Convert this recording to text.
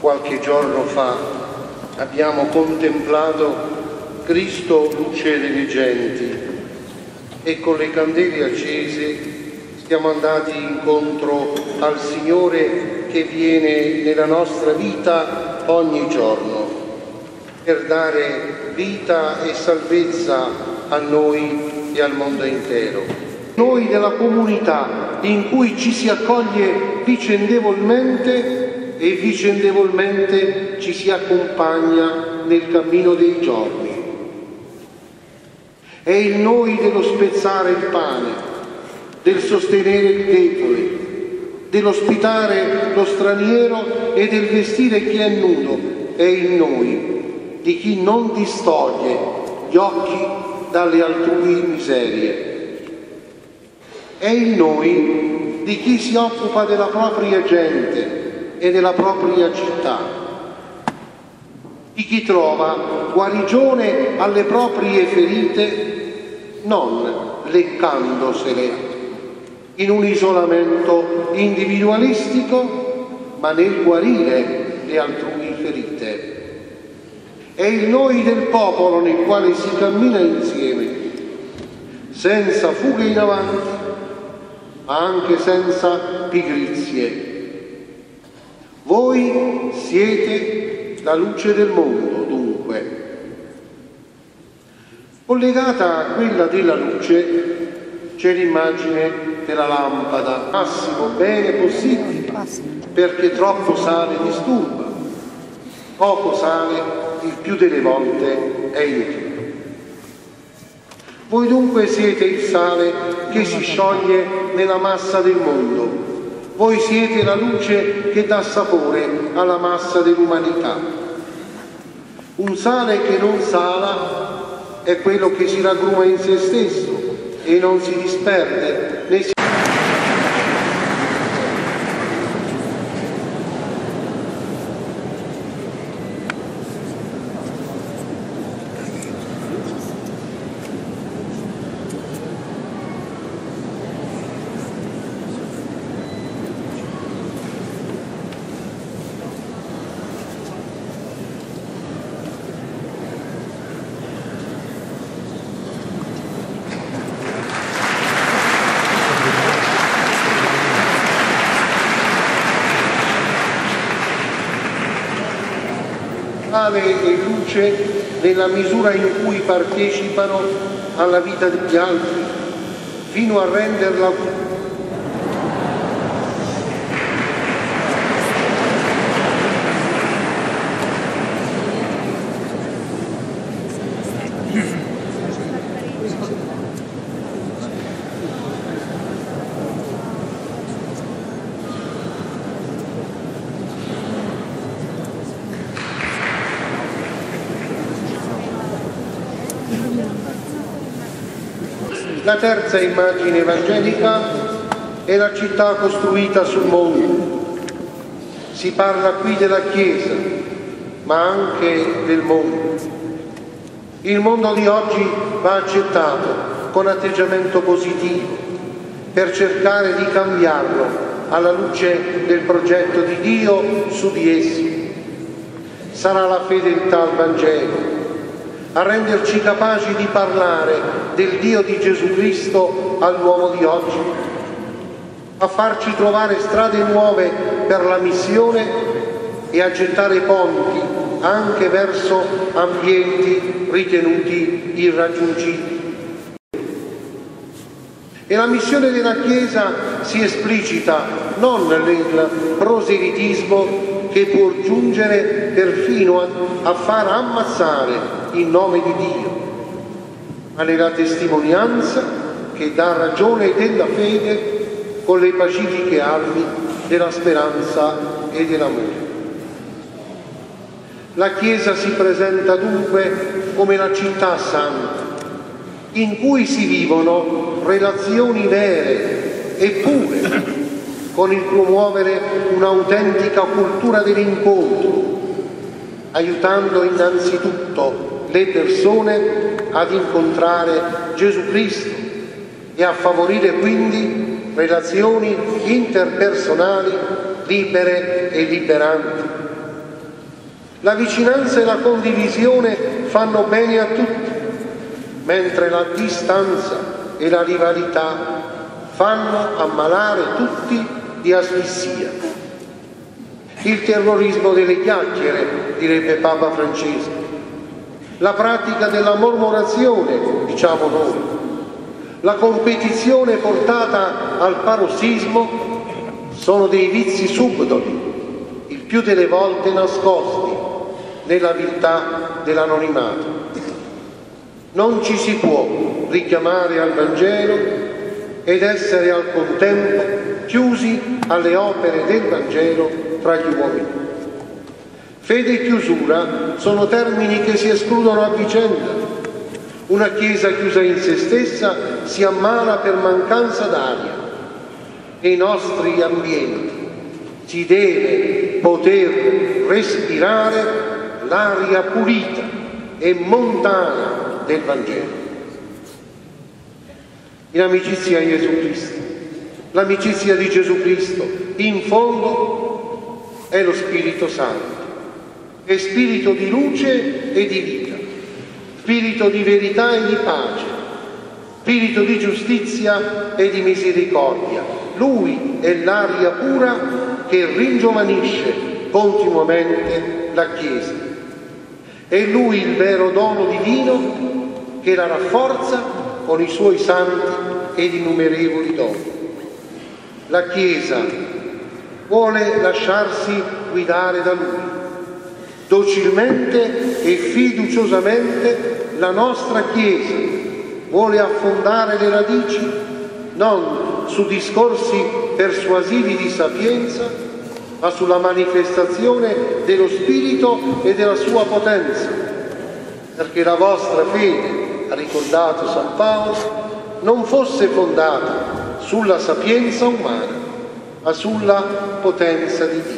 Qualche giorno fa abbiamo contemplato Cristo luce delle genti e con le candele accese siamo andati incontro al Signore che viene nella nostra vita ogni giorno per dare vita e salvezza a noi e al mondo intero. Noi della comunità in cui ci si accoglie vicendevolmente e vicendevolmente ci si accompagna nel cammino dei giorni. È il noi dello spezzare il pane, del sostenere il debole, dell'ospitare lo straniero e del vestire chi è nudo. È il noi di chi non distoglie gli occhi dalle altrui miserie. È il noi di chi si occupa della propria gente e della propria città, di chi trova guarigione alle proprie ferite non leccandosele. In un isolamento individualistico, ma nel guarire le altrui ferite. È il noi del popolo nel quale si cammina insieme, senza fughe in avanti, ma anche senza pigrizie voi siete la luce del mondo, dunque. Collegata a quella della luce c'è l'immagine della lampada, massimo bene possibile, perché troppo sale disturba, poco sale il più delle volte è inutile. Voi dunque siete il sale che si scioglie nella massa del mondo voi siete la luce che dà sapore alla massa dell'umanità. Un sale che non sala è quello che si raggruma in se stesso e non si disperde né si sale e luce nella misura in cui partecipano alla vita degli altri, fino a renderla La terza immagine evangelica è la città costruita sul monte. Si parla qui della Chiesa, ma anche del mondo. Il mondo di oggi va accettato con atteggiamento positivo per cercare di cambiarlo alla luce del progetto di Dio su di essi. Sarà la fedeltà al Vangelo a renderci capaci di parlare del Dio di Gesù Cristo all'uomo di oggi, a farci trovare strade nuove per la missione e a gettare ponti anche verso ambienti ritenuti irraggiungibili. E la missione della Chiesa si esplicita non nel proselitismo che può giungere perfino a, far ammazzare in nome di Dio, ma nella testimonianza che dà ragione della fede con le pacifiche armi della speranza e dell'amore. La Chiesa si presenta dunque come la città santa, in cui si vivono relazioni vere e pure, con il promuovere un'autentica cultura dell'incontro, aiutando innanzitutto le persone ad incontrare Gesù Cristo e a favorire quindi relazioni interpersonali libere e liberanti. La vicinanza e la condivisione fanno bene a tutti, mentre la distanza e la rivalità fanno ammalare tutti di asfissia. Il terrorismo delle chiacchiere, direbbe Papa Francesco, la pratica della mormorazione, diciamo noi, la competizione portata al parossismo sono dei vizi subdoli, il più delle volte nascosti nella viltà dell'anonimato. Non ci si può richiamare al Vangelo ed essere al contempo chiusi alle opere del Vangelo tra gli uomini. Fede e chiusura sono termini che si escludono a vicenda. Una Chiesa chiusa in se stessa si ammala per mancanza d'aria. Nei nostri ambienti si deve poter respirare l'aria pulita e montana del Vangelo. In amicizia a Gesù Cristo, l'amicizia di Gesù Cristo, in fondo è lo Spirito Santo, è spirito di luce e di vita, spirito di verità e di pace, spirito di giustizia e di misericordia. Lui è l'aria pura che ringiovanisce continuamente la Chiesa. È Lui il vero dono divino che la rafforza con i suoi santi ed innumerevoli doni. La Chiesa vuole lasciarsi guidare da Lui. Docilmente e fiduciosamente la nostra Chiesa vuole affondare le radici non su discorsi persuasivi di sapienza, ma sulla manifestazione dello Spirito e della sua potenza, perché la vostra fede, ha ricordato San Paolo, non fosse fondata sulla sapienza umana, ma sulla potenza di Dio.